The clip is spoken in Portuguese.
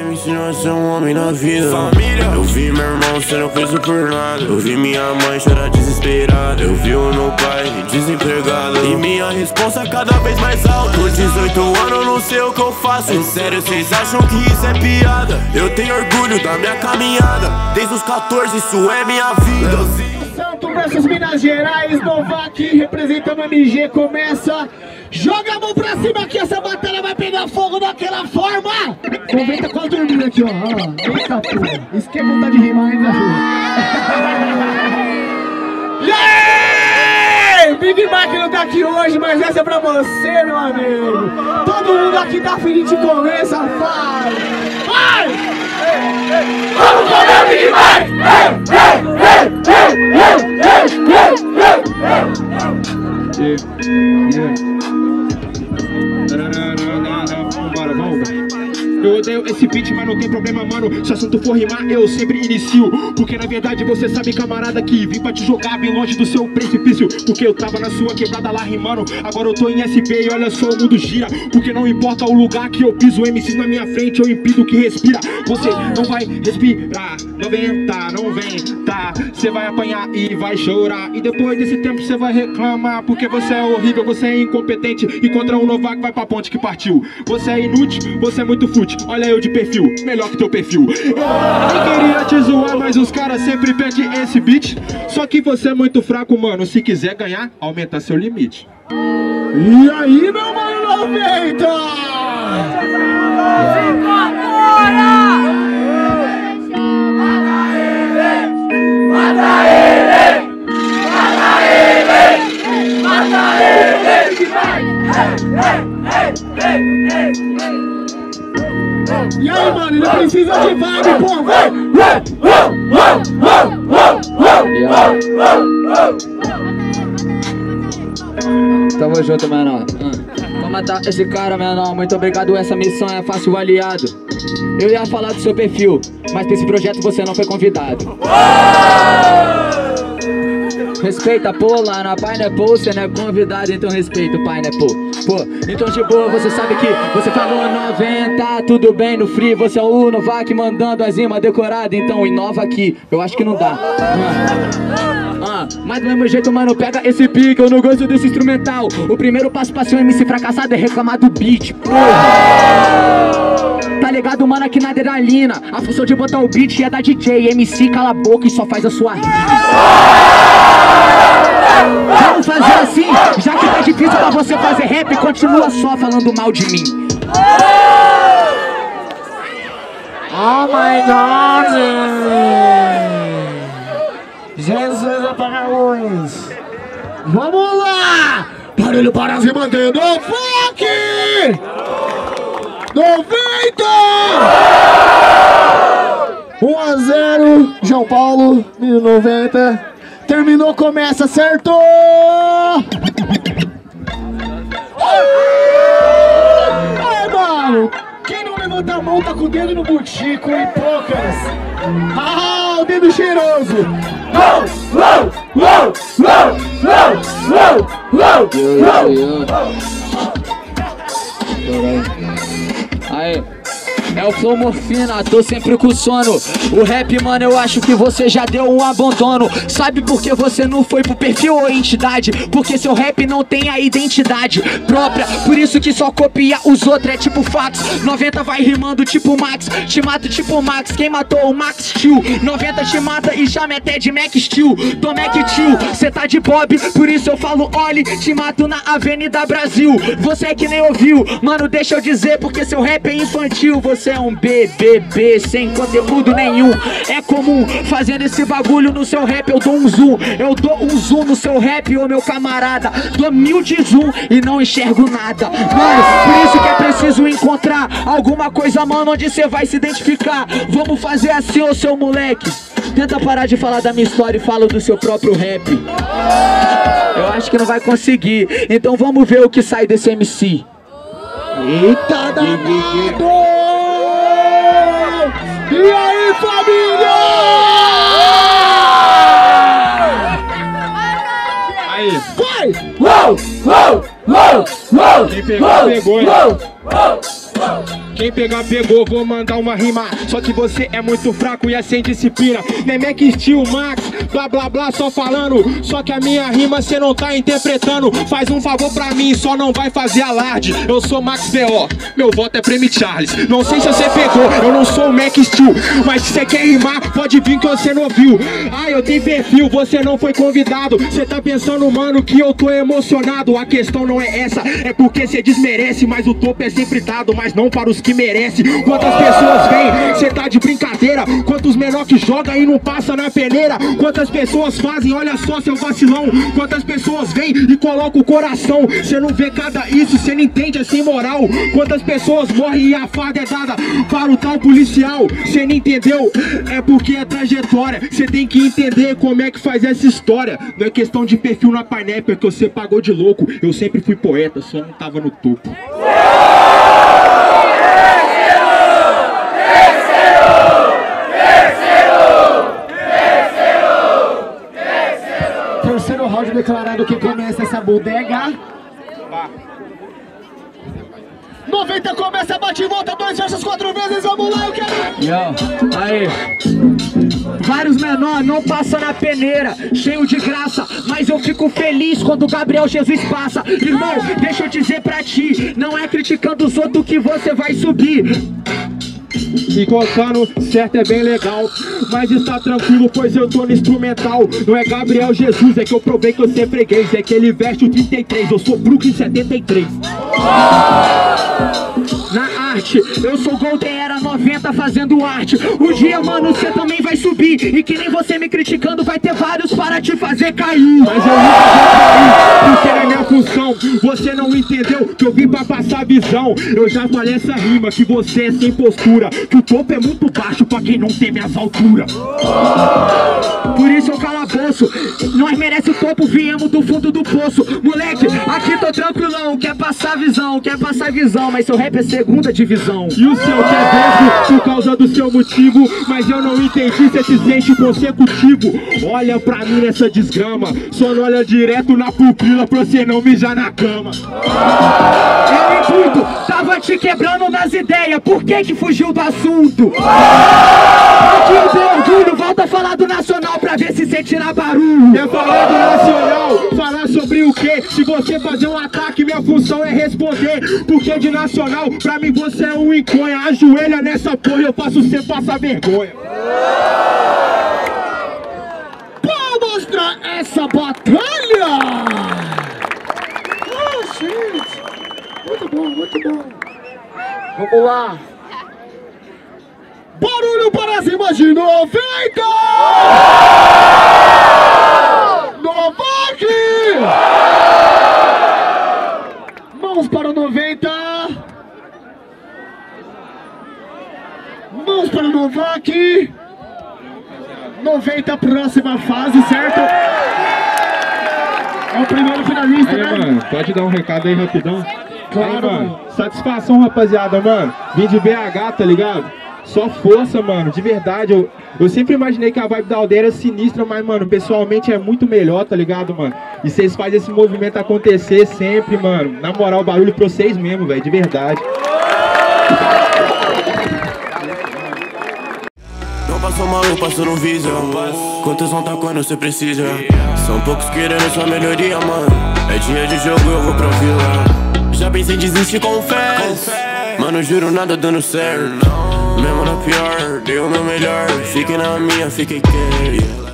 pai me ensinou a ser um homem na vida. Família. Eu vi meu irmão sendo preso por nada. Eu vi minha mãe chorar desesperada. Eu vi o meu pai desempregado. E minha responsa cada vez mais alta. Com 18 anos eu não sei o que eu faço. É sério, vocês acham que isso é piada? Eu tenho orgulho da minha caminhada. Desde os 14, isso é minha vida. Santo versus Minas Gerais, Novak representando a MG começa. Joga a mão pra cima que essa batalha vai pegar fogo daquela forma. Comenta com a dormida aqui, ó. ó. Eita porra. Isso que é vontade de rimar, hein, E aí? Big Mac não tá aqui hoje, mas essa é pra você, meu amigo. Todo mundo aqui tá feliz de comer, safado. Vai! Vamos comer o Big Mac! Yeah, esse beat, mas não tem problema, mano. Se assunto for rimar, eu sempre inicio. Porque na verdade você sabe, camarada, que vim pra te jogar bem longe do seu precipício. Porque eu tava na sua quebrada lá rimando. Agora eu tô em SP e olha só, o mundo gira. Porque não importa o lugar que eu piso, MC na minha frente, eu impido que respira. Você não vai respirar. 90, não vem, tá? Você vai apanhar e vai chorar. E depois desse tempo você vai reclamar. Porque você é horrível, você é incompetente. E contra o Novak vai pra ponte que partiu. Você é inútil, você é muito fútil. Olha eu de perfil, melhor que teu perfil. Eu queria te zoar, mas os caras sempre pedem esse beat. Só que você é muito fraco, mano. Se quiser ganhar, aumenta seu limite. E aí, meu mano 90? E aí, mano, ele precisa de vibe, pô, vai! Tamo junto, menor. Hum. Vou matar esse cara, menor. Muito obrigado, essa missão é fácil, aliado. Eu ia falar do seu perfil, mas pra esse projeto você não foi convidado. Respeita, pô, lá na Pineapple você não é convidado, então respeita o Pineapple. Pô, então de boa, você sabe que você falou 90, tudo bem no free, você é o Novak mandando as rimas decoradas, então inova aqui, eu acho que não dá. Ah, ah, mas do mesmo jeito, mano, pega esse pique, eu não gosto desse instrumental. O primeiro passo pra ser um MC fracassado é reclamar do beat, porra. Tá ligado, mano, aqui na adrenalina A função de botar o beat é da DJ MC cala a boca e só faz a sua rima Vamos fazer assim, já que tá difícil pra você fazer rap Continua só falando mal de mim Oh my God! Jesus apaga a luz! Vamos lá! Barulho para se manter no funk! 90! 1 a 0, João Paulo, 1090. Terminou, começa, certo! Ai, mano! Quem não levanta a mão tá com o dedo no butico, hein, poucas! Ah, o dedo cheiroso! Uou, uou, uou, uou, uou, uou, uou, uou! Aí é o flow morfina, tô sempre com sono. O rap, mano, eu acho que você já deu um abandono. Sabe por que você não foi pro perfil ou entidade? Porque seu rap não tem a identidade própria. Por isso que só copia os outros, é tipo fax. 90 vai rimando tipo Max. Te mato tipo Max, quem matou o Max Steel? 90 te mata e chama até de Mac Steel. Tô Mac Tio, cê tá de Bob Por isso eu falo, olhe, te mato na Avenida Brasil. Você é que nem ouviu, mano, deixa eu dizer Porque seu rap é infantil, você é um BBB sem conteúdo nenhum. É comum fazendo esse bagulho no seu rap. Eu dou um zoom, eu dou um zoom no seu rap, ô meu camarada. Dou mil de zoom e não enxergo nada. Mano, por isso que é preciso encontrar alguma coisa, mano, onde você vai se identificar. Vamos fazer assim, ô seu moleque. Tenta parar de falar da minha história e fala do seu próprio rap. Eu acho que não vai conseguir. Então vamos ver o que sai desse MC. Eita danado! E aí, família? Aí, Vai! Uou, uou, uou, uou, quem pegou, uou, pegou, hein? uou, uou, uou. Quem pegar, pegou, vou mandar uma rima. Só que você é muito fraco e é sem disciplina. Nemec Steel Max, blá blá blá, só falando. Só que a minha rima cê não tá interpretando. Faz um favor pra mim, só não vai fazer alarde. Eu sou Max B.O., meu voto é Prêmio Charles. Não sei se você pegou, eu não sou o Mac Steel. Mas se você quer rimar, pode vir que você não viu. Ah, eu tenho perfil, você não foi convidado. Cê tá pensando, mano, que eu tô emocionado. A questão não é essa, é porque cê desmerece. Mas o topo é sempre dado, mas não para os que merecem. Quantas pessoas vêm, cê tá de brincadeira. Quantos menor que joga e não passa na peneira. Quantas pessoas fazem, olha só seu vacilão. Quantas pessoas vêm e colocam o coração. Cê não vê cada isso, cê não entende, é sem moral. Quantas pessoas morrem e a farda é dada para o tal policial. Cê não entendeu? É porque é trajetória. Cê tem que entender como é que faz essa história. Não é questão de perfil na Pineapple que você pagou de louco. Eu sempre fui poeta, só não tava no topo. Declarado que começa essa bodega. 90 começa, bate e volta, dois versos, quatro vezes, vamos lá, eu quero... Yo, aí. Vários menor não passa na peneira, cheio de graça, mas eu fico feliz quando o Gabriel Jesus passa. Irmão, deixa eu dizer pra ti, não é criticando os outros que você vai subir. E colocando certo é bem legal Mas está tranquilo, pois eu tô no instrumental. Não é Gabriel Jesus, é que eu provei que eu sei freguês É que ele veste o 33, eu sou Brooklyn 73 Na arte, eu sou Golden Era 90 fazendo arte. Um dia, mano, você também vai subir. E que nem você me criticando, vai ter vários para te fazer cair. Mas eu nunca vou cair, porque é minha função Você não entendeu que eu vim pra passar visão Eu já falei essa rima, que você é sem postura Que o topo é muito baixo pra quem não tem minhas alturas Por isso eu calabouço. Nós merece o topo, viemos do fundo do poço. Moleque, aqui tô tranquilão. Quer passar visão, quer passar visão. Mas seu rap é segunda divisão. E o seu que é verso por causa do seu motivo Mas eu não entendi se esse sente consecutivo Olha pra mim nessa desgrama Só não olha direto na pupila pra você não mijar na cama Tava te quebrando nas ideias. Por que que fugiu do assunto? Aqui tem orgulho, volta a falar do nacional pra ver se você tira barulho. É falar do nacional, falar sobre o que? Se você fazer um ataque, minha função é responder Porque de nacional, pra mim você é um enconha Ajoelha nessa porra, eu faço você passar vergonha Palmas pra essa batalha! Bom, muito bom. Vamos lá. Barulho para as rimas de 90! Novak! Mãos para o 90. Mãos para o Novak. 90 próxima fase, certo? É o primeiro finalista, Aí, né? mano, pode dar um recado aí rapidão? Claro, Aí, mano, satisfação, rapaziada, mano. Vim de BH, tá ligado? Só força, mano, de verdade. Eu, eu sempre imaginei que a vibe da aldeia era sinistra, mas, mano, pessoalmente é muito melhor, tá ligado, mano? E vocês fazem esse movimento acontecer sempre, mano. Na moral, barulho pra vocês mesmo, velho, de verdade. Não passou maluco, passou no visão. Quantos vão tá quando você precisa? São poucos querendo sua melhoria, mano. É dia de jogo, eu vou pra vila. Já pensei em desistir fé. Mano, juro nada dando certo. Mesmo na pior, dei o meu melhor. Fiquei na minha, fiquei quieto.